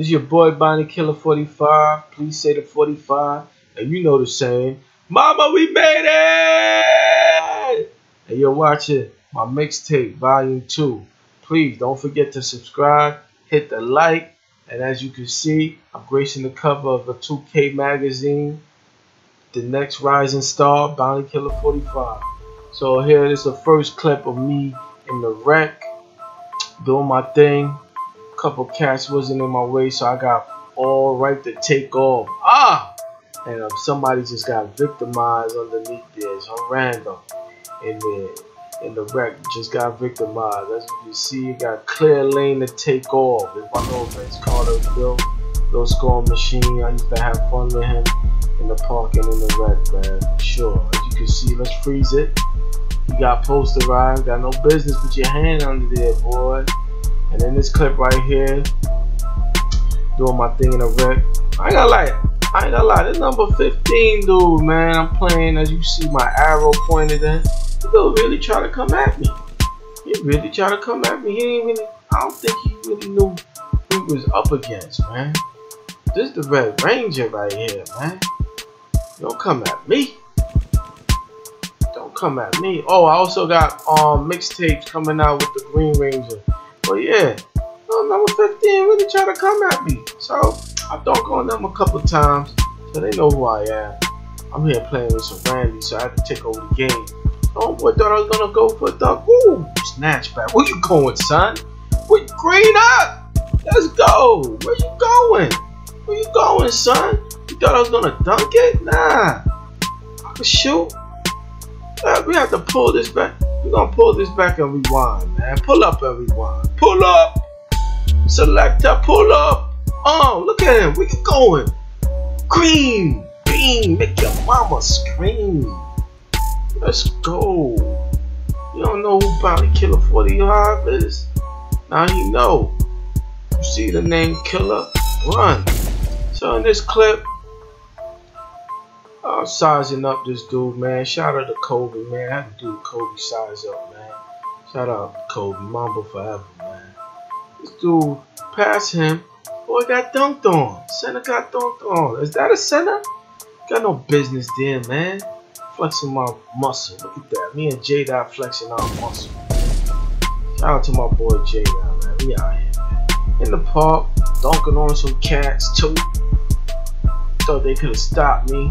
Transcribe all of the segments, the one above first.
It's your boy Bounty Killer 45. Please say the 45. And you know the saying. Mama, we made it! And you're watching my mixtape, Volume 2. Please don't forget to subscribe, hit the like, and as you can see, I'm gracing the cover of a 2K magazine. The next rising star, Bounty Killer 45. So here is the first clip of me in the Rec, doing my thing couple cats wasn't in my way, so I got all right to take off. Ah! And um, somebody just got victimized underneath there. Some random in the in the Rec just got victimized. As you see, you got clear lane to take off. It's my little Vince Carter Bill, little score machine. I used to have fun with him in the park and in the Rec, man. Sure. As you can see, let's freeze it. You got posterized, got no business with your hand under there, boy. This clip right here, doing my thing in a Rec. I ain't gonna lie, I ain't gonna lie, this number 15 dude, man, I'm playing as you see my arrow pointed in. He dude really try to come at me. He really try to come at me. He ain't really, I don't think he really knew who he was up against, man. This the Red Ranger right here, man. Don't come at me. Don't come at me. Oh, I also got um mixtapes coming out with the Green Ranger. But yeah, um, number 15 really try to come at me. So I dunk on them a couple times. So they know who I am. I'm here playing with some Randy, so I had to take over the game. Oh boy, thought I was gonna go for a dunk. Ooh, snatch back. Where you going, son? We green up. Let's go. Where you going? Where you going, son? You thought I was gonna dunk it? Nah. I can shoot. We have to pull this back. We're gonna pull this back and rewind, man. Pull up and rewind. Pull up. Selector, pull up. Oh, look at him. Where you going? Green. Green. Make your mama scream. Let's go. You don't know who Bounty Killer 45 is? Now you know. You see the name Killer? Run. So in this clip, I'm sizing up this dude, man. Shout out to Kobe, man. I had to do Kobe size up, man. Shout out to Kobe, Mamba forever, man. Dude, past him, oh, boy got dunked on. Center got dunked on. Is that a center? Got no business there, man. Flexing my muscle. Look at that. Me and J Dot flexing our muscle. Shout out to my boy J Dot, man. We out here, man. In the park, dunking on some cats too. Thought they could have stopped me.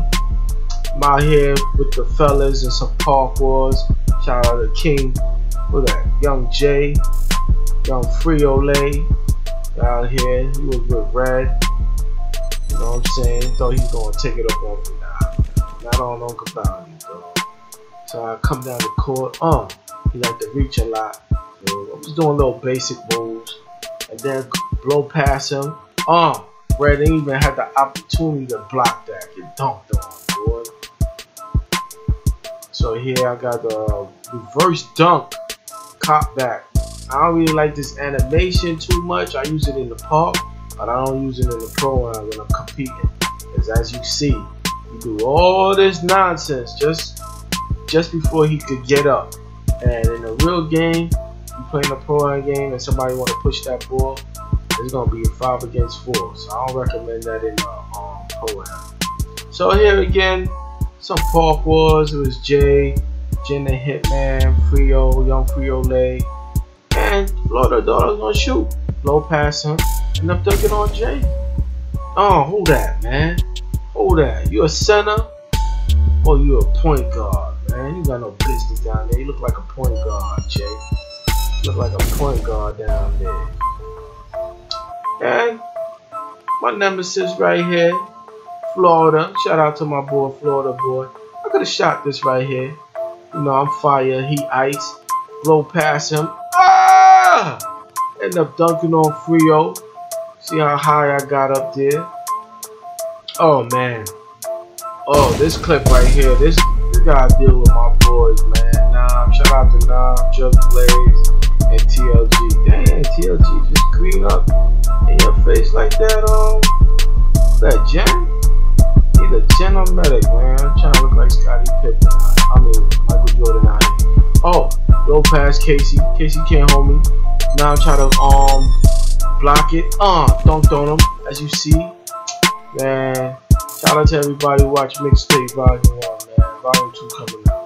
I'm out here with the fellas and some park wars. Shout out to King. Look at that. Young Jay. Young Frito-Lay. Out here. He was with Red. You know what I'm saying? Thought he was going to take it up on me. Nah. Not on Uncle Bounty, bro. So I come down the court. Uh, he like to reach a lot. So I'm just doing little basic moves. And then blow past him. Uh, Red didn't even have the opportunity to block that. Get dunked on. Boy. So here I got the reverse dunk cop back. I don't really like this animation too much. I use it in the park, but I don't use it in the pro when I'm competing. Because as you see, you do all this nonsense just just before he could get up. And in a real game, you playing a pro game and somebody want to push that ball, it's gonna be a five against four. So I don't recommend that in a um, pro So here again, some Park Wars. It was Jay, Jen the Hitman, Frio, Young Frito-Lay, and Florida Daughter's gonna shoot. Blow past him, and I'm dunking on Jay. Oh, hold that, man. Hold that. You a center or you a point guard, man? You got no business down there. You look like a point guard, Jay. You look like a point guard down there. And my nemesis right here Florida. Shout out to my boy, Florida boy. I could have shot this right here. You know, I'm fire, he ice. Blow past him. Ah! End up dunking on Frio. See how high I got up there. Oh, man. Oh, this clip right here. This, this gotta deal with my boys, man. Nam, shout out to Nam, Just Blaze, and TLG. Damn, TLG just green up in your face like that, um, that jam a general medic, man. I'm trying to look like Scottie Pippen. I mean, Michael Jordan out here. Oh, go past Casey. Casey can't hold me. Now trying to um block it. Uh, dunked on him. as you see, man. Shout out to everybody who watch Mixtape Volume 1, man. Volume 2 coming out.